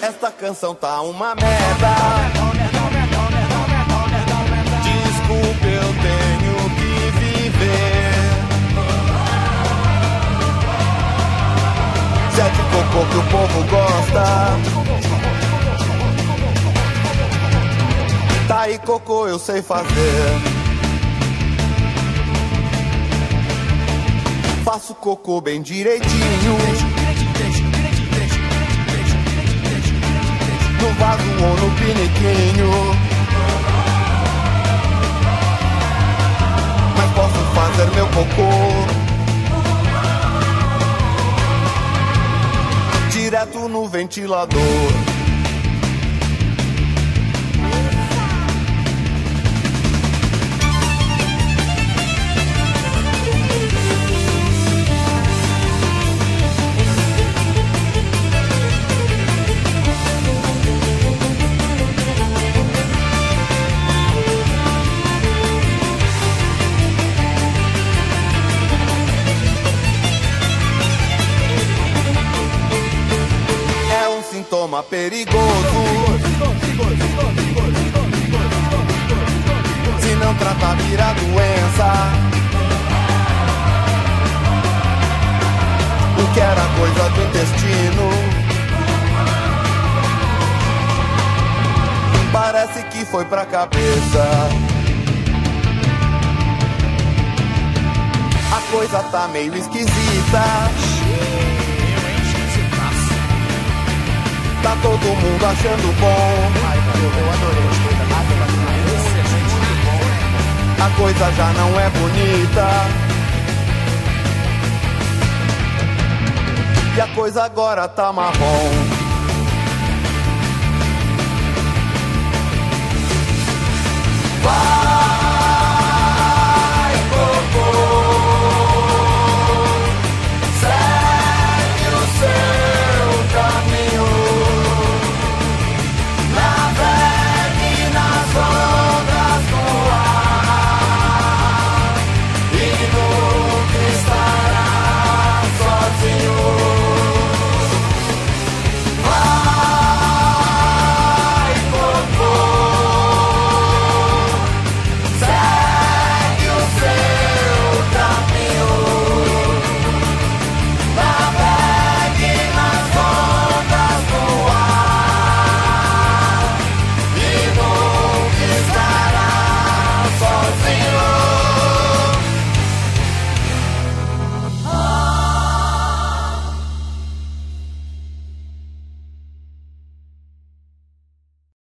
Esta canção tá uma merda. Desculpe, eu tenho que viver. Se é de cocô que o povo gosta. Tá aí cocô, eu sei fazer. Faço cocô bem direitinho. No vaso ou no piniquinho. Mas posso fazer meu cocô. Direto no ventilador. Um sintoma perigoso. Se não tratar, vira doença. O que era coisa do intestino. Parece que foi pra cabeça. A coisa tá meio esquisita. Tá todo mundo achando bom. Eu adorei coisas bom. A coisa já não é bonita. E a coisa agora tá marrom.